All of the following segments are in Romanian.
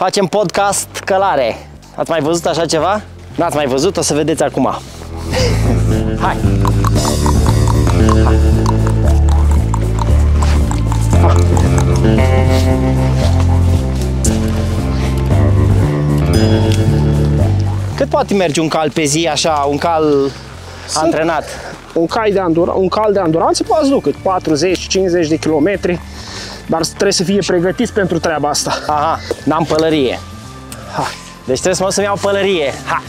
Facem podcast călare. Ați mai văzut așa ceva? N-ați mai văzut? O să vedeți acum. Hai! Cât poate merge un cal pe zi, așa, un cal Sunt- antrenat? Un, cai de andura, un cal de anduranță poate să ducă 40-50 de kilometri, dar trebuie să fie pregătiți pentru treaba asta. Aha, n-am pălărie. Ha. Deci trebuie să mă duc să-mi iau pălărie. Ha!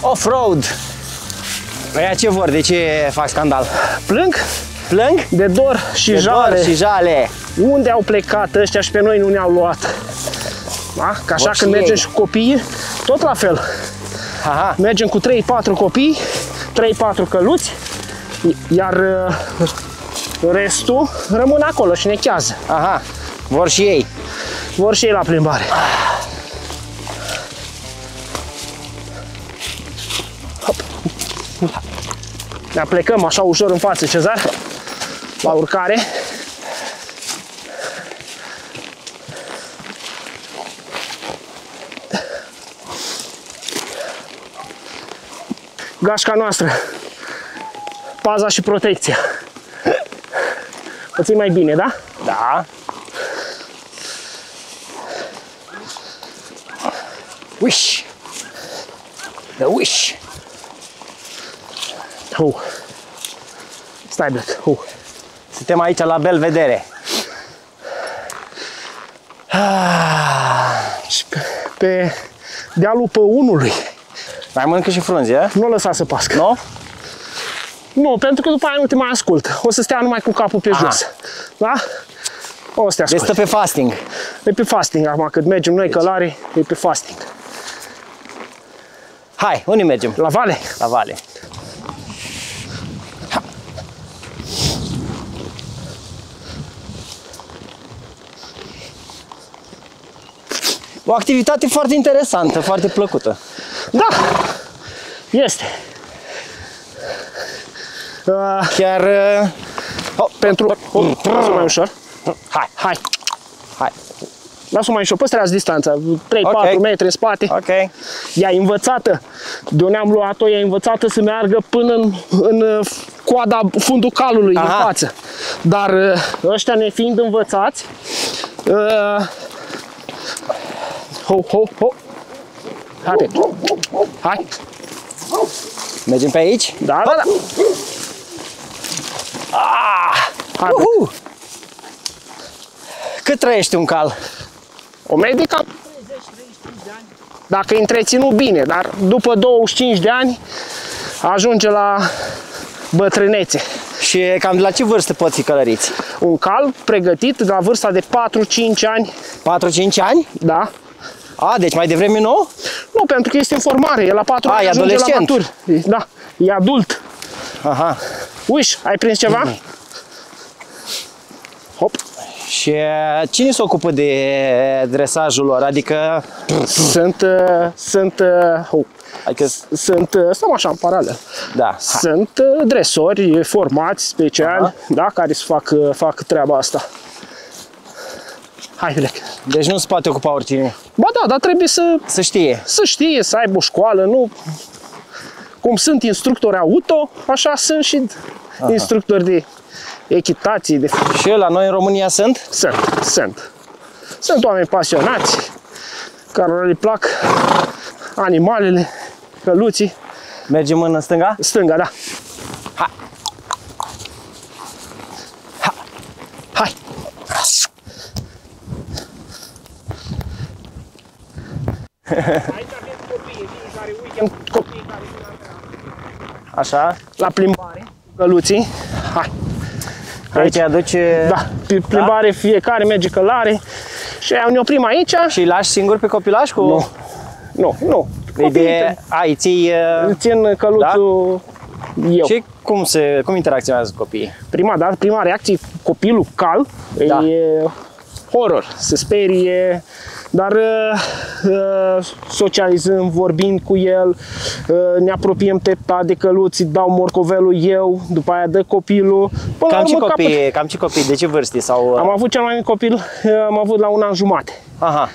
Off-road! Ăia ce vor? De ce fac scandal? Plâng Plâng? de dor și De jale. dor și jale. Unde au plecat ăștia și pe noi nu ne-au luat? Da? Că așa Vor și când mergem ei. și cu copiii, tot la fel. Aha, Mergem cu 3-4 copii, 3-4 căluți, iar uh, restul rămân acolo și nechează. aha. Vor și ei. Vor și ei la plimbare. Hop. Ne plecăm așa ușor în față, Cezar, la urcare. Gașca noastră, paza și protecția. O ții mai bine, da? Da. Wish. The wish. Hu. Stai, Black. Hu. Suntem aici la Belvedere. Și pe, pe dealul păunului. Mai mănâncă și frunze, a? Nu o lăsa să pască. Nu? Nu, pentru că după aia nu te mai ascult. O să stea numai cu capul pe Aha. jos. Da? O să te Deci ascult. stă pe fasting. E pe fasting acum, când mergem noi călare, e pe fasting. Hai, unde mergem? La vale? La vale. O activitate foarte interesantă, foarte plăcută. Da! Este. Uh, Chiar... uh, Oh, pentru... Oh, lasă mai ușor. hai, Hai. hai. Lasă mai ușor. Păstrează distanța. 3-4 Ok. metri în spate. Ok. Ea e învățată, de unde am luat-o, ea e învățată să meargă până în, în uh, coada, fundul calului, Aha. în față. Dar uh, ăștia ne fiind învățați, uh, ho, ho, ho, hai, Petru. hai, Mergem pe aici? da, da, da, hai, Petru. Uhu! Cât trăiește un cal? o medie cam dacă e întreținut bine, dar după 25 de ani ajunge la bătrânețe. Și cam de la ce vârstă pot fi călăriți? Un cal pregătit la vârsta de 4-5 ani, 4-5 ani? da? A, deci mai devreme nu? Nu, pentru că este în formare, e la 4 A, ani e ajunge la adolescent. matur. E- Da, e adult. Aha. Uiși, ai prins ceva? Hop. Și uh, cine se ocupă de dresajul lor? Adică, Sunt, uh, sunt, uh, oh, adică sunt, uh, stăm așa în paralel. da, Sunt uh, dresori formați special, Aha. da, care să fac, uh, fac treaba asta. Hai, plec. deci nu se poate ocupa oricine. Ba da, dar trebuie să, Să știe. să știe, să aibă o școală, nu... Cum sunt instructori auto, așa sunt și instructori de echitație, de Și la noi în România sunt? Sunt, sunt. Sunt oameni pasionați, care le plac animalele căluții. Mergem în stânga? Stânga, da. Hai. Ha. Hai. Aici avem copii, vin care weekend, copii care vin la, Așa. la plimbare, căluții. Hai. Aici îi aduci... Da, pe plimbare fiecare merge călare și ne oprim aici. Și îi lași singur pe copilaș cu... Nu, nu, nu. Idee... A, îi ții... uh, Îl țin căluțul eu. Și cum, se, cum interacționează copiii? Prima dată, prima reacție, copilul cal, Da. e horror, se sperie, dar uh, uh, socializăm, vorbind cu el, uh, ne apropiem treptat de căluți, îți dau morcovelul eu, după aia dă copilul. Până la Cam ce urmă, capăt. copii, cam ce copii, de ce vârste? Sau... uh, Am avut cel mai mic copil, uh, am avut la un an jumate. Aha,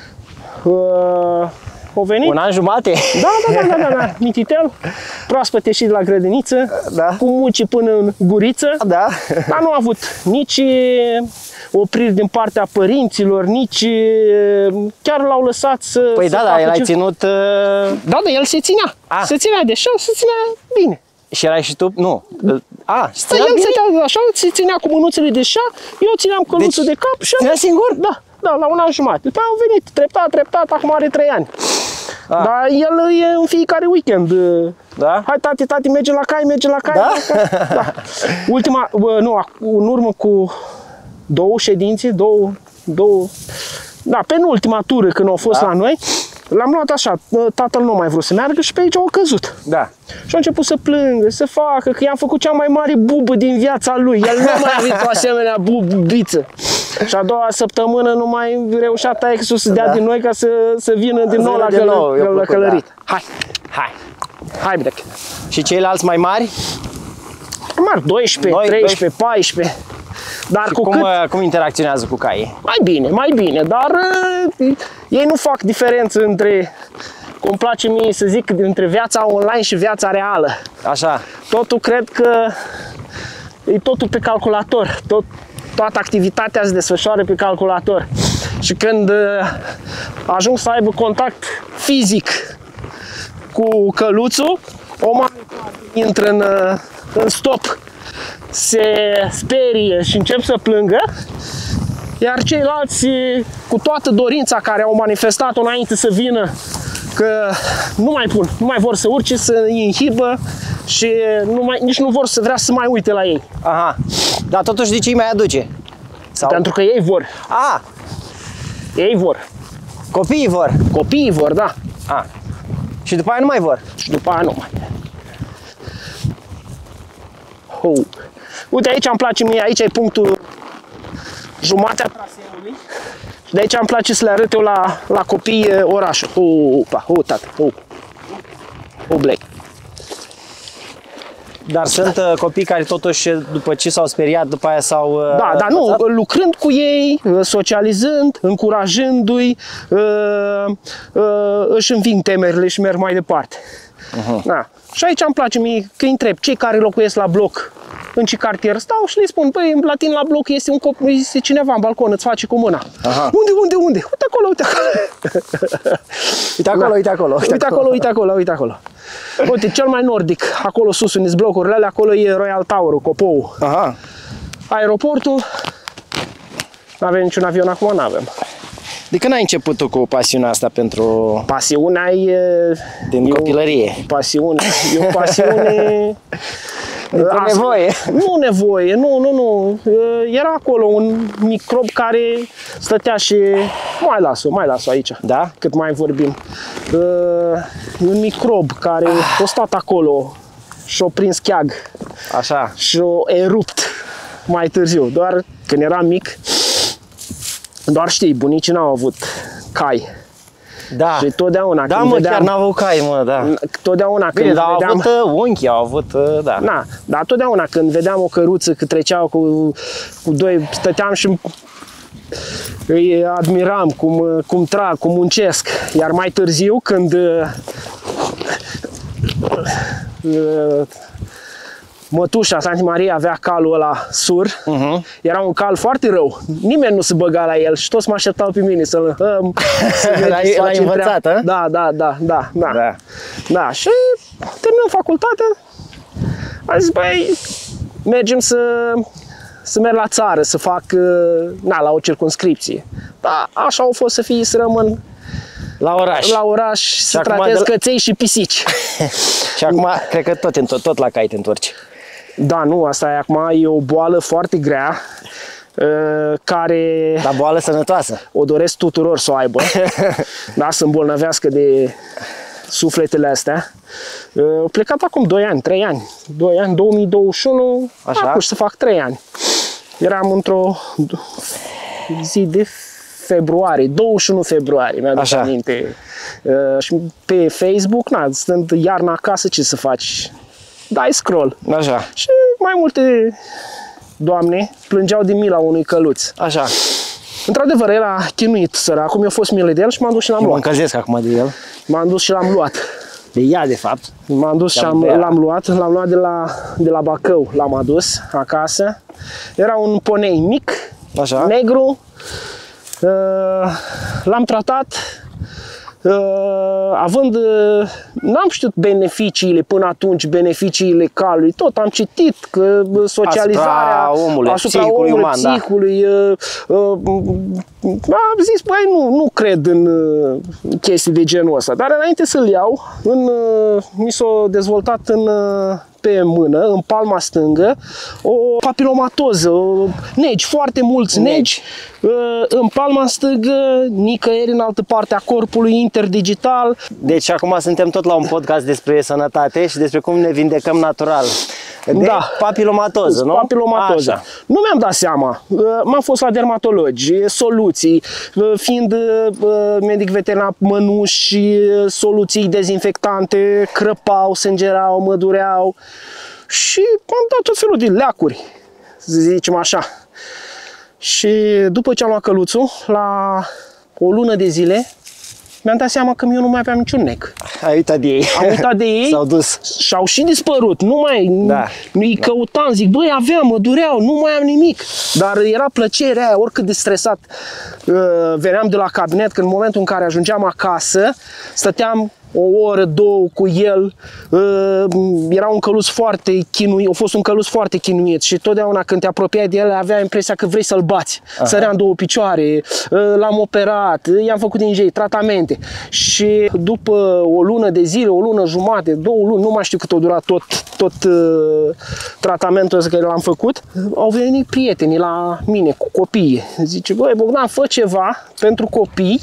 Uh, o venit? un an jumate? Da, da, da, da, da, da. mititel, proaspăt ieșit de la grădiniță, Da. cu muci până în guriță. Da. Dar nu a avut nici e, opriri din partea părinților, nici e, chiar l-au lăsat să Păi să da, da, facă el ai ce- ținut... uh, Da, da, el se ținea. A. Se ținea de așa, se ținea bine. Și erai și tu? Nu. A, și Da, ținea el bine? se ținea așa, se ținea cu mânuțele de șa, eu țineam căluțul Deci, de cap și ținea singur? Da, da, la un an jumate. După aia au venit, treptat, treptat, acum are trei ani. A. Dar el e în fiecare weekend. e, Da? Hai tati, tati, merge la cai, merge la cai. Da? la cai. da. Ultima, bă, nu, ac- în urmă cu două ședințe, două, două, da, penultima tură când au fost Da. la noi, l-am luat așa, tatăl nu mai vrut să meargă și pe aici au căzut. Da. Și a început să plângă, să facă, că i-am făcut cea mai mare bubă din viața lui. El nu a mai avut o asemenea bubiță. Și a doua săptămână nu mai reușea taică să dea Da. din noi ca să, să vină din Să nou la, vină din călă, nou, i-a la plăcut, călărit. da. Hai, Hai. hai, bine. Și ceilalți mai mari? Mar 12, Noi, 13, 14. Dar Și cu cum, cât uh, cum interacționează cu caii? mai bine, mai bine, dar uh, ei nu fac diferență între, cum îmi place mie să zic, între viața online și viața reală. Așa. Totul cred că e totul pe calculator, tot, toată activitatea se desfășoară pe calculator. Și când uh, ajung să aibă contact fizic cu căluțul, o mamă intră în, uh, în stop, se sperie și încep să plângă, iar ceilalți, cu toată dorința care au manifestat-o înainte să vină, că nu mai pun, nu mai vor să urce, să îi inhibă și nu mai, nici nu vor să vrea să mai uite la ei. Aha. Dar totuși de ce îi mai aduce? Sau... Pentru că ei vor, A, ei vor, copiii vor. copiii vor, da, A. Și după aia nu mai vor. și după aia nu mai. Oh. Uite aici îmi place mie, aici e punctul jumatea traseului și de aici îmi place să le arăt eu la, la copii eh, orașul. Opa, oh, tată, oh. Oh, Black. Dar sunt uh, copii care totuși, după ce s-au speriat, după aia s-au... uh, Da, dar nu, învățat? lucrând cu ei, socializând, încurajându-i, uh, uh, își înving temerile și merg mai departe. Da. Și aici îmi place mie că îi întreb cei care locuiesc la bloc în ce cartier stau și le spun, băi, la tine la bloc este un copil, este cineva în balcon, îți face cu mâna. Aha. Unde, unde, unde? Uite acolo, uite acolo. Uite acolo, Da. uite acolo. Uite acolo, uite acolo, uite acolo. Uite, cel mai nordic, acolo sus, unde blocurile alea, acolo e Royal Tower, copou. Aha. Aeroportul, nu avem niciun avion acum, nu avem. De când ai început tu cu pasiunea asta pentru... Pasiunea e... din e o copilărie? Pasiune, e o pasiune... Dintr-o Asta- nevoie. Nu nevoie, nu, nu, nu. Era acolo un microb care stătea și... Mai las-o, mai las-o aici. Da? Cât mai vorbim. E un microb care a stat acolo și-a prins cheag Așa. și-a erupt mai târziu. Doar când eram mic, doar știi, bunicii n-au avut cai. Da. Și totdeauna Da, când mă, vedeam, chiar n-au avut cai, mă, da. totdeauna Bine, când dar au vedeam, avut uh, unchi, au avut, uh, da. Na, dar totdeauna când vedeam o căruță că treceau cu, cu doi, stăteam și îi admiram cum, cum trag, cum muncesc. Iar mai târziu, când uh, uh, mătușa Santi Maria avea calul ăla sur, Mhm. era un cal foarte rău. Nimeni nu se băga la el și toți mă așteptau pe mine să-l hăm, să vedem L-ai- să l-ai facem învățat, treaba. a? Da, da, da, da, da. Da. Da, și terminăm facultatea, am zis, băi, mergem să, să merg la țară, să fac, uh, na, la o circunscripție. Da, așa au fost să fie, să rămân La oraș. la oraș, să acum tratez de la- căței și pisici. Și acum, cred că tot, tot, tot la cai te întorci. Da, nu, asta e acum e o boală foarte grea, uh, care La boală sănătoasă. o doresc tuturor să o aibă. da, să îmbolnăvească de sufletele astea. Uh, Au plecat acum 2 ani, 3 ani. 2 ani, 2021, Așa. acum să fac 3 ani. Eram într-o zi de februarie, 21 februarie, mi-aduc Așa. aminte. Uh, și pe Facebook, na, stând iarna acasă, ce să faci? Dai scroll. Așa, Și mai multe doamne plângeau de mila unui căluț. așa. Într-adevăr, era chinuit săracul, mi-a fost milă de el și m-am dus și l-am Eu mă luat. încălzesc acum de el. M-am dus și l-am luat. De ea, de fapt. M-am dus și Te-am am, beat. l-am luat, l-am luat de la, de la Bacău, l-am adus acasă. Era un ponei mic, Așa. negru, Uh, l-am tratat uh, având, uh, n-am știut beneficiile până atunci, beneficiile calului, tot am citit că uh, socializarea Asupra omului, asupra psihicului omului, uman, da. psihicului, uh, uh, am zis, băi, nu, nu cred în uh, chestii de genul ăsta, dar înainte să-l iau, în, uh, mi s-a dezvoltat în, uh, pe mână, în palma stângă, o papilomatoză, o negi, foarte mulți Negi. negi, uh, în palma stângă, nicăieri în altă parte a corpului, interdigital. Deci acum suntem tot la un podcast despre sănătate și despre cum ne vindecăm natural. De Da. papilomatoză, nu? Papilomatoză. Așa. Nu mi-am dat seama. Uh, M-am fost la dermatologi, soluții, uh, fiind uh, medic veterinar mănuși, uh, soluții dezinfectante, crăpau, sângerau, mă dureau și am dat tot felul de leacuri, să zicem așa. Și după ce am luat căluțul, la o lună de zile, mi-am dat seama că eu nu mai aveam niciun nec. Ai uitat de ei. Am uitat de ei S-au dus. și-au și dispărut. Nu mai Da. îi căutam, zic, băi, aveam, mă dureau, nu mai am nimic. Dar era plăcerea aia, oricât de stresat uh, veneam de la cabinet, că în momentul în care ajungeam acasă, stăteam o oră, două cu el. Uh, era un călus foarte chinuit, a fost un călus foarte chinuit și totdeauna când te apropiai de el avea impresia că vrei să-l bați. Sărea în două picioare, uh, l-am operat, i-am făcut injecții, tratamente. Și după o lună de zile, o lună jumate, două luni, nu mai știu cât a durat tot, tot uh, tratamentul ăsta care l-am făcut, au venit prietenii la mine cu copii. Zice, băi Bogdan, fă ceva pentru copii,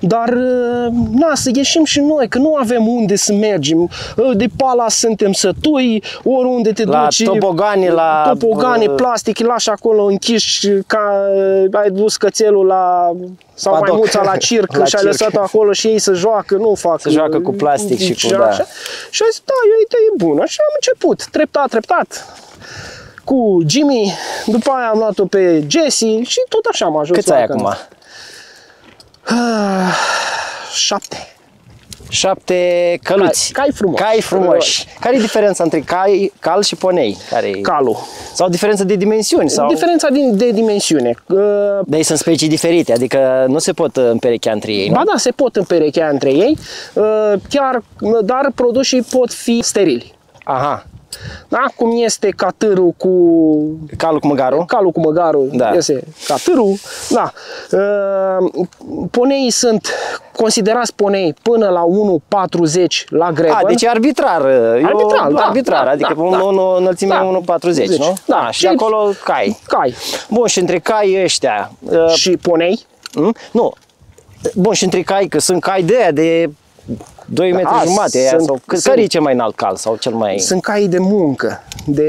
dar uh, na, să ieșim și noi, că nu avem unde să mergem. Uh, De pala suntem sătui, oriunde te La duci. tobogane, la- Tobogane, plastic, îi lași acolo închiși ca ai dus cățelul la sau Padoc. maimuța la circ La și ai circ. lăsat acolo și ei să joacă, nu fac. Să joacă cu plastic și cu- da. așa. Și am zis, da, e o idee bună. Și am început, treptat, treptat cu Jimmy, după aia am luat-o pe Jesse și tot așa am ajuns Câți la ai când- acum? Ah, șapte. Șapte căluți. Cai- cai frumoși. Cai frumoși. Care e diferența între cai, cal și ponei? Care e? Calul. Sau diferență de dimensiuni? Sau... Diferența din, de dimensiune. Uh, Dar ei sunt specii diferite, adică nu se pot uh, împerechea între ei, nu? Ba da, se pot împerechea între ei, uh, chiar, dar produsii pot fi sterili. Aha. Da? Cum este catârul cu Calul cu măgarul? calul cu măgarul, Da. este catârul. Da. Uh, Poneii sunt considerați ponei până la 1,40 la grevă. A, deci e arbitrar. e o- Arbitrar, da, arbitrar, da, adică da, un, da. un, o înălțime Da. 1,40, nu? Da. și Deci- acolo cai. Cai. Bun, și între cai ăștia, uh, Și ponei, m? nu, bun, și între cai, că sunt cai de aia de 2 metri Da, jumate, aia, sunt- sau, că, sunt- care e cel mai înalt cal sau cel mai... sunt cai de muncă, de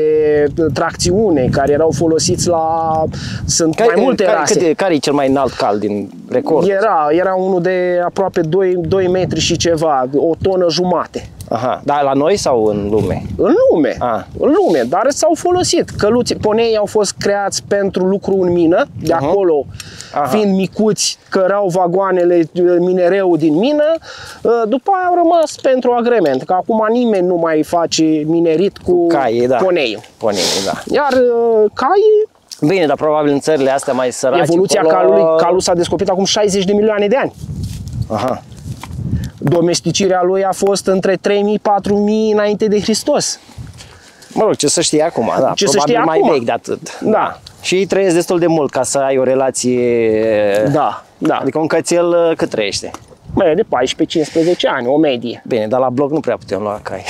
tracțiune, care erau folosiți la... Sunt care, mai multe care, rase. cât e- care e cel mai înalt cal din record? Era, era unul de aproape 2, 2 metri și ceva, o tonă jumate. Aha, dar la noi sau în lume? În lume, Ah. în lume, dar s-au folosit. Căluții, poneii au fost creați pentru lucru în mină, de acolo Aha. fiind micuți, cărau vagoanele uh, minereu din mină, uh, după aia au rămas pentru agrement, că acum nimeni nu mai face minerit cu Caii, da. poneiul. Ponei, da. Iar uh, caii, Bine, dar probabil în țările astea mai sărace. evoluția acolo- calului, calul s-a descoperit acum 60 de milioane de ani. Aha. Domesticirea lui a fost între 3000-4000 înainte de Hristos. Mă rog, ce să știi acum, da. Ce să probabil știi mai acum. vechi de atât. Da. Și ei trăiesc destul de mult ca să ai o relație... Da, da. Adică un cățel uh, cât trăiește? Mai de 14-15 ani, o medie. Bine, dar la bloc nu prea putem lua cai.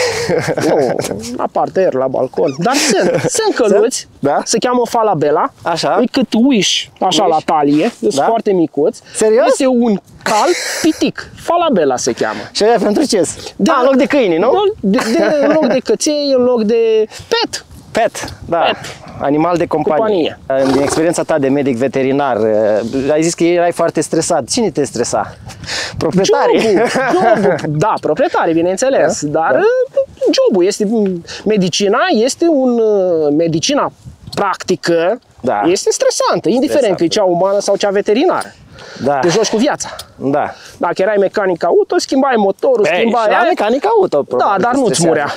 Nu, la parter, la balcon. Dar sunt, sunt căluți, Da? se cheamă falabella. Așa. E cât wish, așa Wish. la talie, sunt Da? foarte micuți. Serios? Este un cal pitic, falabella se cheamă. Și aia pentru ce? Da, în loc de câini, nu? De, de, în loc de căței, în loc de pet. Pet, da. Pet. Animal de companie. Companie. Din experiența ta de medic veterinar, uh, ai zis că erai foarte stresat. Cine te stresa? Proprietarii? Jobul, jobul. Da, proprietarii, bineînțeles. Dar uh, jobul este, medicina este un, uh, medicina practică Da. este stresantă, indiferent că e cea umană sau cea veterinară. Da. Te joci cu viața. Da. Dacă erai mecanic auto, schimbai motorul, Ei, schimbai și la aia. mecanic auto, Da, probabil dar te nu-ți stresează. murea.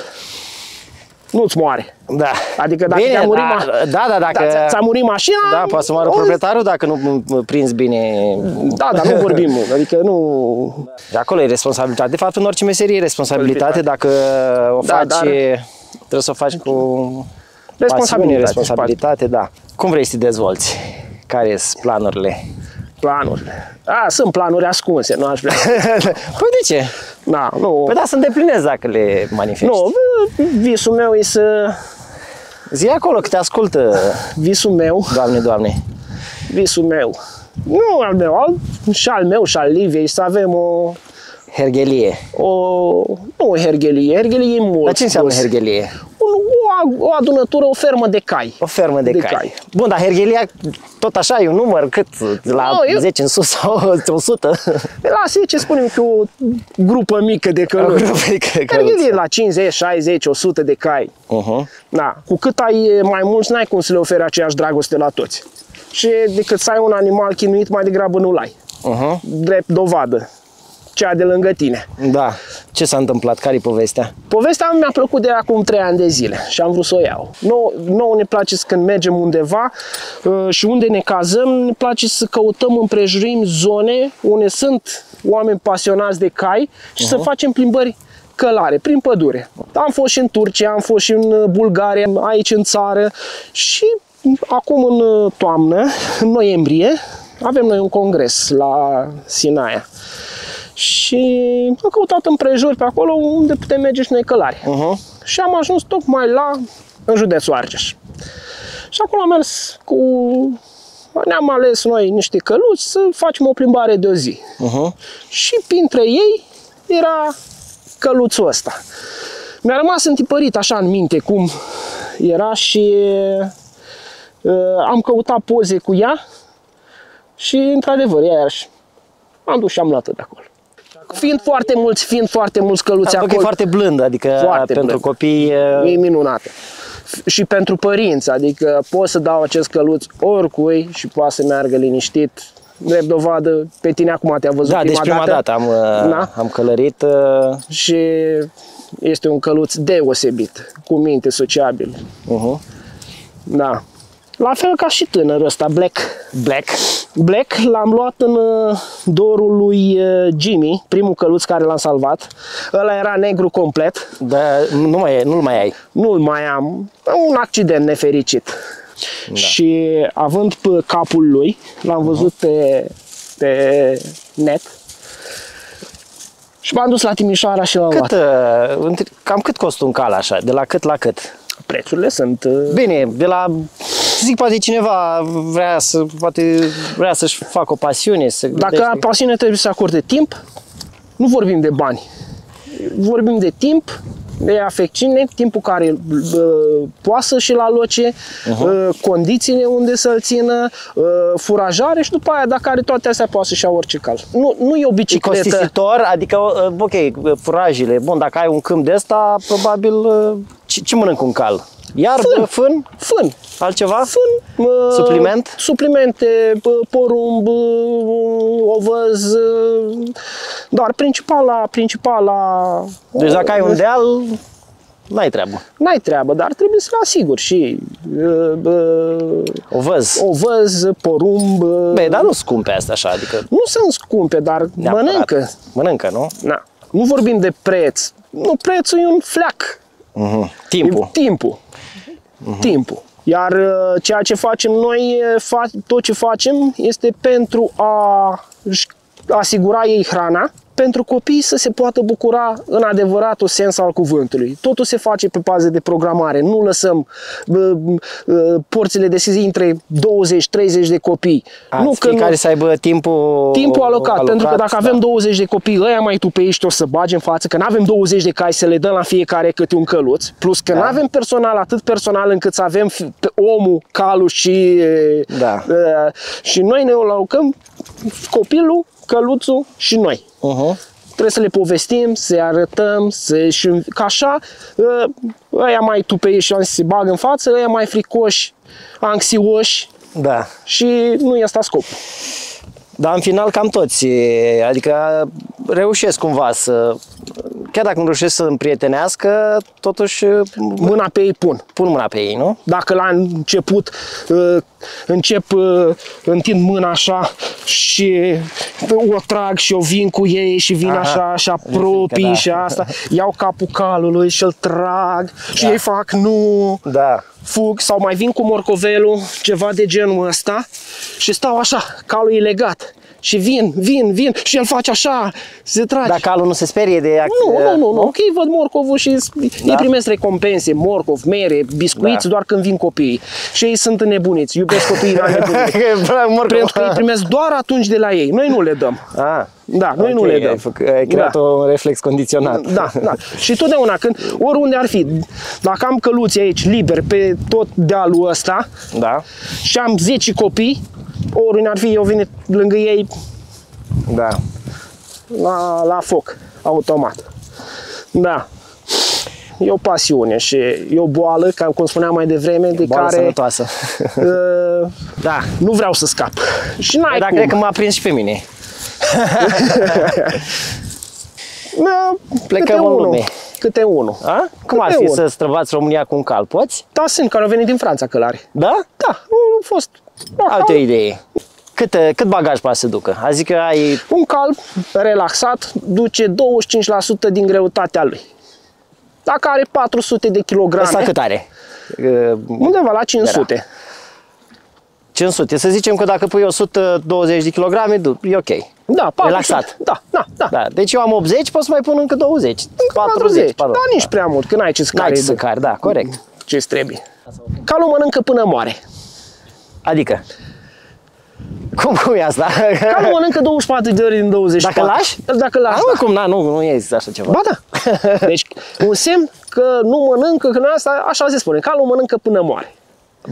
Nu-ți moare. Da. Adică dacă Bine, te-a murit da, ma- da, da, dacă... Da, ți- ți-a murit mașina... Da, poate să moară o- proprietarul dacă nu mă prinzi bine. Da, dar nu vorbim mult. Adică nu... De acolo e responsabilitate. De fapt, în orice meserie e responsabilitate. Dacă o Da, faci, dar- trebuie să o faci cu Responsabilitate, pasiune, responsabilitate, da. Cum vrei să te dezvolți? Care sunt planurile? Planurile. A, sunt planuri ascunse, nu aș vrea. păi de ce? Da, nu... Păi da, să îndeplinezi dacă le manifesti. Nu, visul meu e să... Zi acolo că te ascultă, Visul meu, doamne, doamne. visul meu. Nu al meu, al, și al meu și al Liviei, să avem o... Hergelie. o nu o herghelie, herghelie e mult Dar ce înseamnă spus. hergelie? Un, o, o adunătură, o fermă de cai. O fermă de, De cai. cai. Bun, dar hergelia tot așa e un număr cât? La Nu, eu- 10 în sus sau 100? De la 10 spunem că o grupă mică de O călări. grupă de călări. Herghelie la 50, 60, 100 de cai. Uh-huh. Da, cu cât ai mai mulți, n-ai cum să le oferi aceeași dragoste la toți. Și decât să ai un animal chinuit, mai degrabă nu-l ai. Uh-huh. Drept dovadă. Cea de lângă tine. Da. Ce s-a întâmplat? Care-i povestea? Povestea mi-a plăcut de acum 3 ani de zile și am vrut să o iau. Nou, nouă ne place să când mergem undeva uh, și unde ne cazăm, ne place să căutăm împrejurim zone unde sunt oameni pasionați de cai și să facem plimbări călare, prin pădure. Am fost și în Turcia, am fost și în uh, Bulgaria, aici în țară și acum în uh, toamnă, în noiembrie, avem noi un congres la Sinaia. Și am căutat împrejur pe acolo unde putem merge și noi călare. Uh-huh. Și am ajuns tocmai la, în județul Argeș. Și acolo am mers cu... Ne-am ales noi niște căluți să facem o plimbare de o zi. Uh-huh. Și printre ei era căluțul ăsta. Mi-a rămas întipărit așa în minte cum era și uh, am căutat poze cu ea și într-adevăr ea era și am dus și am luat-o de acolo. Fiind foarte mulți, fiind foarte mulți căluți Am că e acolo, foarte blândă, adică Foarte pentru blând. copii... uh, e minunată. F- Și pentru părinți, adică pot să dau acest căluț oricui și poate să meargă liniștit. Drept dovadă, pe tine acum te-a văzut Da, prima deci prima dată am, uh, Da? am călărit. uh, și este un căluț deosebit, cu minte sociabil. Uh-huh. Da. La fel ca și tânărul ăsta, Black. Black. Black l-am luat în uh, dorul lui uh, Jimmy, primul căluț care l-am salvat. Ăla era negru complet. Dar nu mai, e- nu-l mai ai. Nu-l mai am. Un accident nefericit. Da. Și având pe capul lui, l-am văzut pe, pe net. Și m-am dus la Timișoara și l-am Cât, luat. uh, între- cam cât costă un cal așa? De la cât la cât? Prețurile sunt... uh, Bine, de la zic, poate cineva vrea să, poate vrea să-și facă o pasiune, să Dacă gândește- ai pasiune trebuie să acorde timp, nu vorbim de bani. Vorbim de timp de afecțiune, timpul care uh, poate să și-l aloce, uh, condițiile unde să-l țină, uh, furajare și după aia, dacă are toate astea, poate să-și ia orice cal. Nu, nu e o E bicicletă. costisitor, adică, uh, ok, furajele, bun, dacă ai un câmp de ăsta, probabil, uh, ce, ce mănânc un cal? Iarbă, fân, Fân, altceva? fân, uh, Supliment? Suplimente, bă, porumb, uh, ovăz, uh, dar principala, principala... Deci dacă ai un deal, n-ai treabă. N-ai treabă, dar trebuie să-l asiguri și uh, uh, O văz. ovăz, porumb. uh, Băi, dar nu scumpe astea așa, adică Nu sunt scumpe, dar neapărat. mănâncă. Mănâncă, nu? Na. Nu vorbim de preț. Nu, prețul e un fleac. Mhm. Timpul. E timpul. Timpul. Iar uh, ceea ce facem noi, e fa- tot ce facem este pentru a își asigura ei hrana, pentru copii să se poată bucura în adevăratul sens al cuvântului. Totul se face pe bază de programare. Nu lăsăm bă, bă, porțile deschise între 20-30 de copii. A, nu că fiecare nu, să aibă timpul timpul alocat, pentru că dacă avem da. 20 de copii, ăia mai tupeiști o să bagi în față, că nu avem 20 de cai să le dăm la fiecare câte un căluț, plus că Da. nu avem personal, atât personal încât să avem fi- pe omul, calul și, Da. uh, și noi ne alocăm copilul, căluțul și noi. Uh-huh. Trebuie să le povestim, să-i arătăm, să și ca așa, uh, ăia mai tupeiși se bagă în față, ăia mai fricoși, anxioși Da. și nu e asta scopul. Dar în final cam toți, e, adică reușesc cumva să, chiar dacă nu reușesc să împrietenească, totuși Mâna pe ei pun. pun mâna pe ei, nu? Dacă la început uh, încep, uh, întind mâna așa și o trag și o vin cu ei și vin Aha. așa și Mi-e frică, apropii da. și asta, iau capul calului și îl trag și Da. ei fac nu, Da. fug sau mai vin cu morcovelul, ceva de genul ăsta și stau așa, calul e legat. Și vin, vin, vin și el face așa, se trage. Dacă calul nu se sperie de Nu, nu, nu, nu, ok, văd morcovul și Da. ei primesc recompense, morcov, mere, biscuiți Da. doar când vin copiii. Și ei sunt nebuniți, iubesc copiii la nebuniți. Morcov. Pentru că îi primesc doar atunci de la ei, noi nu le dăm. Ah, Da, noi nu ok, le dăm. Ai, făc, ai creat Da. un reflex condiționat. Da, da. Și totdeauna, când, oriunde ar fi, dacă am căluți aici liber pe tot dealul ăsta Da, și am 10 copii, oriunde ar fi, eu vin lângă ei da. la, la foc, automat. Da. E o pasiune și e o boală, ca cum spuneam mai devreme, de Boală care sănătoasă. uh, da. nu vreau să scap. Și n-ai Dar cum. cred că m-a prins și pe mine. Da, Plecăm câte în unul, lume. Câte unul. A? Cum ar Câte fi unul. să străbați România cu un cal? Poți? Da, sunt care au venit din Franța călare. Da? Da, au fost. Da, Alte au- idee. Cât, cât bagaj poate să ducă? A zic că ai... Un cal relaxat duce 25% din greutatea lui. Dacă are 400 de kilograme, Asta cât are? Uh, undeva la 500. 500. Să zicem că dacă pui 120 de kilograme, du- e ok. Da, 400. Relaxat. Da, da, da. Da, deci eu am 80, pot să mai pun încă 20. 40, pardon. Da, nici prea mult, că n-ai ce N-ai scare ce să cari, da, corect. ce trebuie. Calul mănâncă până moare. Adică, cum, cum e asta? Calul mănâncă 24 de ori din 24. Dacă lași? Dacă lași, Ah, da. mă, cum, na, nu, nu e așa ceva. Ba da. Deci, un semn că nu mănâncă, că asta, așa se spune, calul mănâncă până moare.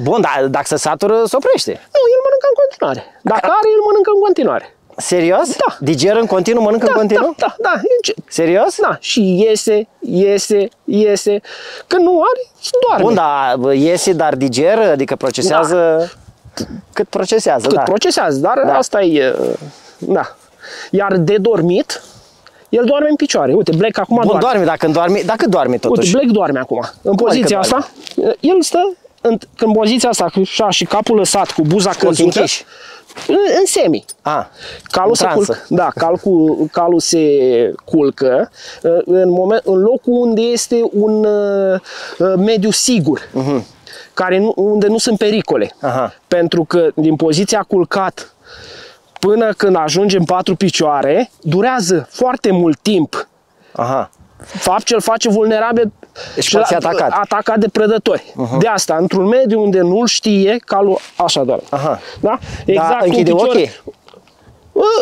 Bun, dar dacă se satură, se oprește. Nu, el mănâncă în continuare. Dacă are, el mănâncă în continuare. Serios? Da. Digeră în continuu, mănâncă Da, în continuu? da, da, da, încet. Serios? Da, și iese, iese, iese. Când nu are, doarme. Bun, dar bă, iese, dar digeră, adică procesează... Cât procesează, Cât da. procesează, dar Da. asta e, uh, da. Iar de dormit, el doarme în picioare. Uite, Black acum Bun, doarme. doarme, dacă doarme, dacă doarme Uite, totuși. Black doarme acum. În Cum poziția adică asta, el stă în, în poziția asta, cu- așa, și capul lăsat, cu buza ochii căzută, închiși. în, în semi. A, Calul în se transă. culcă, da, calul, cu- calul se culcă uh, în, moment, în locul unde este un uh, uh, mediu sigur, care nu, unde nu sunt pericole. Mhm. Aha. Pentru că din poziția culcat până când ajunge în patru picioare, durează foarte mult timp. Aha. Fapt ce îl face vulnerabil Deci și poate fi la- atacat. Mhm. atacat de prădători. De asta, într-un mediu unde nu-l știe, calul așa doar. Aha. Da? Dar un închide picior- ochii?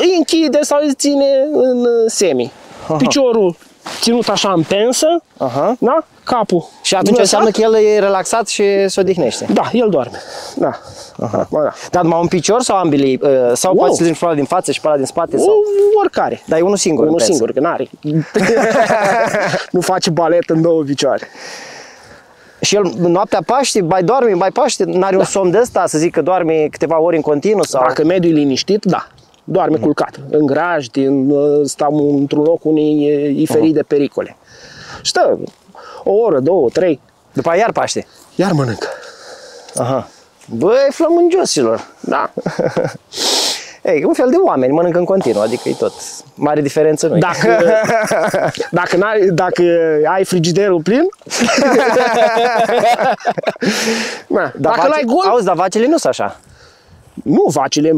Îi închide sau îți ține în uh, semi. Piciorul ținut așa în pensă, Aha. da? Capul. Și atunci lăsat. înseamnă că el e relaxat și se odihnește. Da, el doarme. Da. Aha. Da. Dar numai un picior sau ambele? uh, Sau Wow. poate să din din față și pe ăla din spate? O, Sau? oricare. Dar e unul singur în Unul pensă. singur, că n-are. nu face balet în două picioare. Și el noaptea Paște, mai doarme, mai Paște, n-are un somn de ăsta, să zic că doarme câteva ori în continuu? Sau? Dacă mediul e liniștit, da. Doarme culcat, în grajdi, în, uh, stau într-un loc unde e, e ferit de pericole. Stă o oră, două, trei, După aia iar Paște. iar mănâncă. Aha. Băi, flămângiosilor. Da. Ei, un fel de oameni, mănâncă în continuu, adică e tot. Mare diferență nu Dacă, dacă, n-ai, dacă ai frigiderul plin, da. dacă l-ai gol, Auzi, dar vacile nu sunt așa. nu vacile,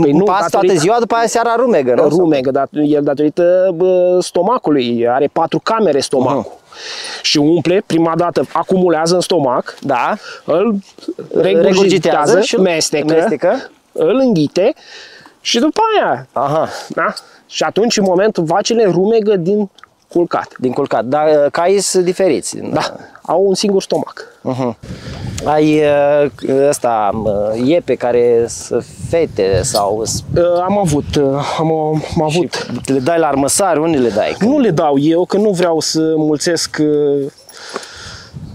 păi Nu, nu, Pas toată datorită- ziua, după aia seara rumegă, nu? rumegă, dar el datorită bă, stomacului, are patru camere stomacul. Și umple, prima dată acumulează în stomac, Da. îl Regurgitează regurgitează și și îl mestecă, mestecă. îl înghite și după aia, Aha, da? Și atunci, în momentul, vacile rumegă din culcat. din culcat. Dar uh, caii sunt diferiți. Da, au un singur stomac. Uh-huh. Ai uh, ăsta, uh, iepe care sunt fete sau s- Uh, Am avut, uh, am, am avut. le dai la armăsari, unde le dai? Nu le dau eu, că nu vreau să mulțesc uh,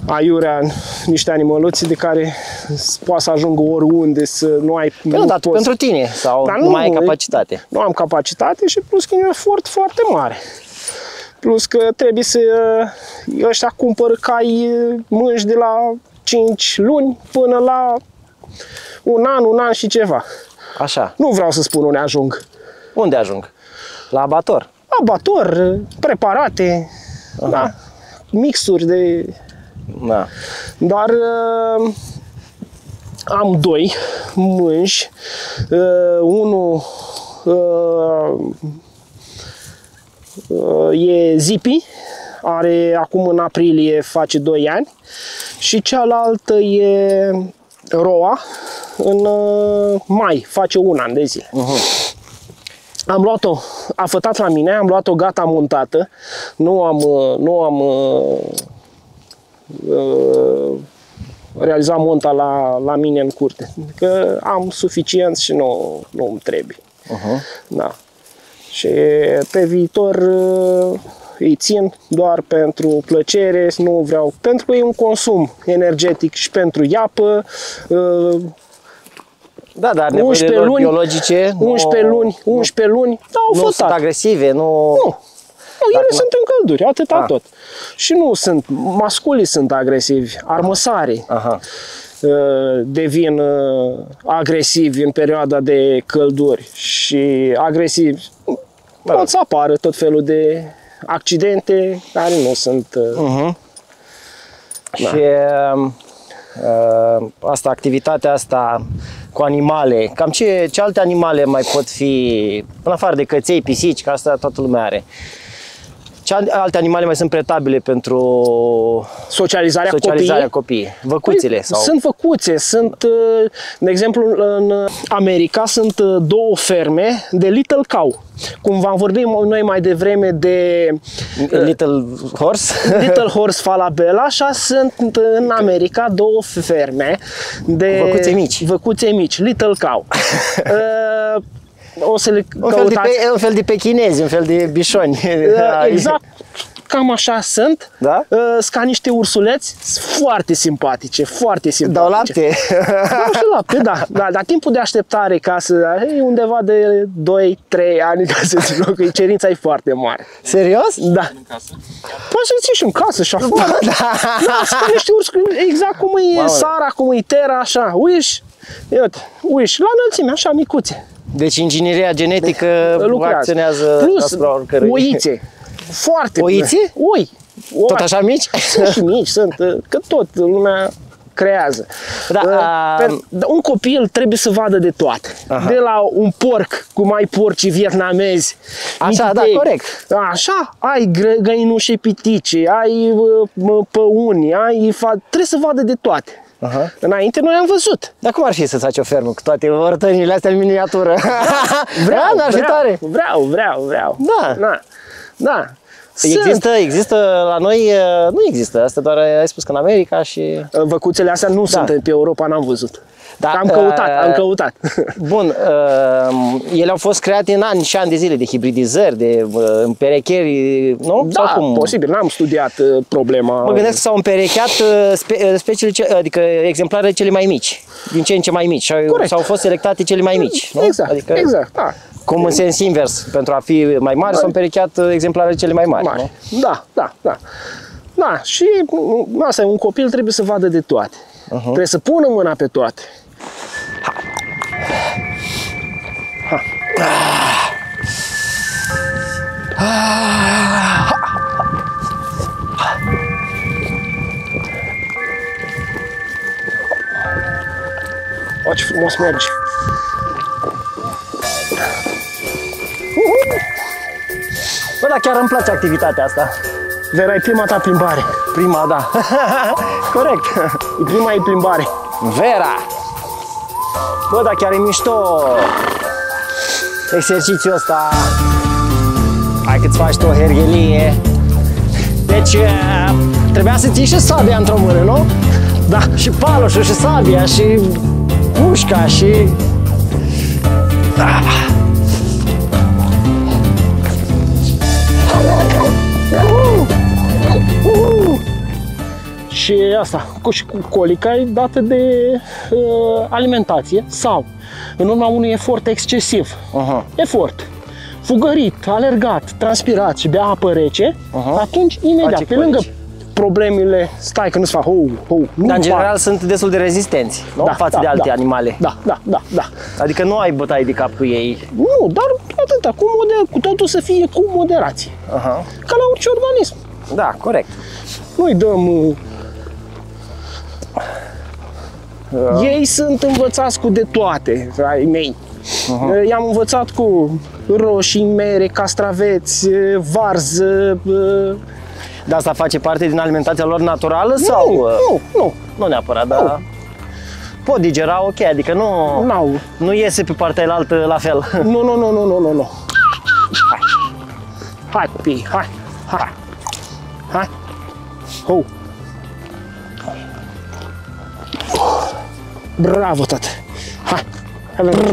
aiurea niște animăluții de care s- poate să ajungă oriunde, să nu ai... Păi nu, dar poți- pentru tine sau Dar nu mai ai e- capacitate. Nu am capacitate și plus că e un efort foarte mare. Plus că trebuie să... uh, Ăștia cumpără cai uh, mânși de la 5 luni până la un an, un an și ceva. Așa. Nu vreau să spun unde ajung. Unde ajung? La abator. Abator, uh, preparate, da, mixuri de... Da. Dar uh, am doi mânși. Uh, unul uh, uh, e Zipi, are acum în aprilie face 2 ani și cealaltă e Roa, în uh, mai face un an de zile. Am luat-o, a fătat la mine, am luat-o gata montată, nu am, uh, nu am uh, uh, realizat monta la, la mine în curte, că am suficient și nu, nu îmi trebuie. Uh-huh. Da. Și pe viitor uh, îi țin doar pentru plăcere, nu vreau, pentru că e un consum energetic și pentru iapă, uh, Da, dar 11 nevoile lor luni, biologice 11 luni, 11 luni, da, au nu fost sunt agresive, nu... nu. Nu, ele nu- sunt în călduri, atâta Ah. tot. Și nu sunt, masculii sunt agresivi, armăsarii Aha. uh, devin uh, agresivi în perioada de călduri și agresivi Da. pot să apară tot felul de accidente care nu sunt uh, Uh-huh. Și uh, asta, activitatea asta cu animale, cam ce, ce alte animale mai pot fi, în afară de căței, pisici, că asta toată lumea are. Ce al- alte animale mai sunt pretabile pentru socializarea, socializarea copiii. copiii? Văcuțele Păi, sau... Sunt făcuțe, sunt, uh, de exemplu, în America sunt uh, două ferme de Little Cow. Cum v-am vorbit noi mai devreme de Little Horse? Little Horse Falabella, așa sunt în America două ferme de Văcuțe mici. Văcuțe mici, Little Cow. Uh, o să le un, fel de căutați. pe, un fel de pechinezi, un fel de bișoni. Uh, Exact, cam așa sunt. Da? Uh, Sunt ca niște ursuleți sunt foarte simpatice, foarte simpatice. Dau lapte. Dau și lapte, da, da. Dar timpul de așteptare ca să... e undeva de 2-3 ani ca să zic că cerința e foarte mare. Serios? Da. Poți să-l ții și în casă și afară. Da. Da, sunt ca niște urși, exact cum e Mamă. Sara, cum e Tera, așa. Uiși, uite, uiși, la înălțime, așa, micuțe. Deci ingineria genetică Lucrează. acționează Plus, asupra oricărui. oițe. Foarte. Oițe? Oi. Tot așa mici? Sunt și mici, sunt, că tot lumea creează. Da, Uh, a- pe- da, un copil trebuie să vadă de toate. Aha. De la un porc, cum ai porci vietnamezi. Așa, da, mititei. corect. Așa, ai gră- găinușe pitice, ai uh, mă, păuni, ai... Fa- trebuie să vadă de toate. Aha. Înainte noi am văzut. Dar cum ar fi să-ți faci o fermă cu toate ortănile astea în miniatură? Vreau, da, ar fi vreau, tare. vreau, vreau, vreau. Da. Da, da. Sunt. Există, există la noi, uh, nu există, asta doar ai spus că în America și... Văcuțele astea nu sunt pe Europa, n-am văzut. Da, am căutat, uh, am căutat. Bun, uh, ele au fost create în ani și ani de zile de hibridizări, de uh, împerecheri, nu? Da, Sau cum? posibil, n-am studiat uh, problema. Mă gândesc că s-au împerecheat uh, spe, uh, speciile, ce- adică exemplarele cele mai mici, din ce în ce mai mici, și au- Corect. s-au fost selectate cele mai mici, nu? Exact, Adică, exact, da. Cum în sens invers, pentru a fi mai mari, s-au împerecheat uh, exemplarele cele mai mari, Mare. nu? Da, da, da. Da, și mm, asta e, un copil trebuie să vadă de toate. Mhm. Trebuie să pună mâna pe toate. O, ce frumos merge. Bă, dar chiar îmi place activitatea asta. Vera, e prima ta plimbare. Prima, da. Corect. E prima e plimbare. Vera! Bă, dar chiar e mișto exercițiul ăsta. Hai că-ți faci tu o herghelie. Deci, eh, trebuia să ții și sabia într-o mână, nu? Da, și paloșul, și sabia, și pușca, și... Ah. Și asta, cu, și cu colica e dată de uh, alimentație sau în urma unui efort excesiv. Aha. Efort. Fugărit, alergat, transpirat și bea apă rece, Aha. atunci imediat, Face pe lângă colici. problemele, stai că nu-ți fac, hou, hou, nu Dar, în fac. general, sunt destul de rezistenți, nu? Da, Față da, de alte da. animale. Da, da, da, da. Adică nu ai bătaie de cap cu ei. Nu, dar atâta, cu, moder, cu totul să fie cu moderație. Aha. Ca la orice organism. Da, corect. Nu-i dăm... Uh, Ei sunt învățați cu de toate, ai mei. Uh, I-am învățat cu roșii, mere, castraveți, uh, varză. uh, Dar asta face parte din alimentația lor naturală sau... Nu, uh, nu, nu, Nu neapărat, dar pot digera ok, adică nu, n-au. nu iese pe partea elaltă la fel. Nu, nu, nu, nu, nu, nu, nu. Hai. Hai, copii, hai, hai. Hai. Ho. Bravo, tată. Hai. Hai, mergem.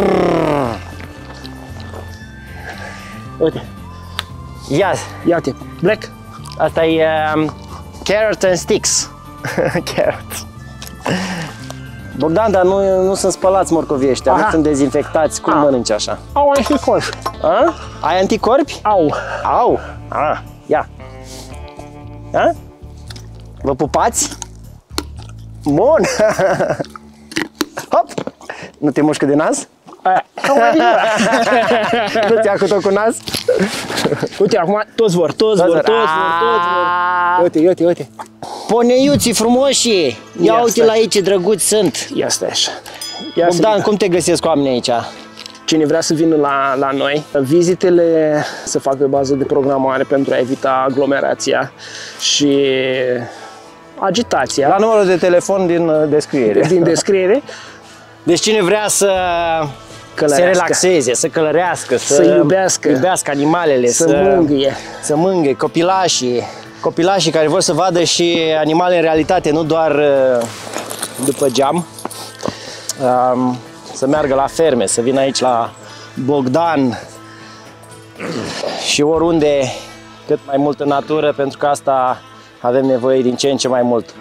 Uite, Ia, ia-te. Black. asta e um, carrot and sticks. carrot. Bogdan, dar nu, nu sunt spălați morcovii ăștia, nu Aha. sunt dezinfectați. Cum Ah. mănânci așa? Au anticorp. A? Ai anticorpi? Au. Au! A, ia! A? Vă pupați? Bun! Hop! Nu te mușcă de nas? Aia. Cam mai bine. Nu te-a cu tot cu nas? Uite, acum toți vor, toți vor, vor. toți vor, toți vor. Aaaa. Uite, uite, uite. Poneiuții frumoși! Ia Ia uite stai. la aici ce drăguți sunt! Ia stai așa. Ia să Bogdan, cum te găsesc oamenii aici? cine vrea să vină la, la noi, vizitele se fac pe bază de programare pentru a evita aglomerația și agitația La numărul de telefon din uh, descriere. din descriere. Deci cine vrea să se Călărească. relaxeze, să călărească, să, Să iubească. iubească animalele, Să mângâie. să mângâie, copilașii, copilașii care vor să vadă și animale în realitate, nu doar uh, după geam, um, să meargă la ferme, să vină aici la Bogdan și oriunde cât mai multă natură, pentru că asta avem nevoie din ce în ce mai mult.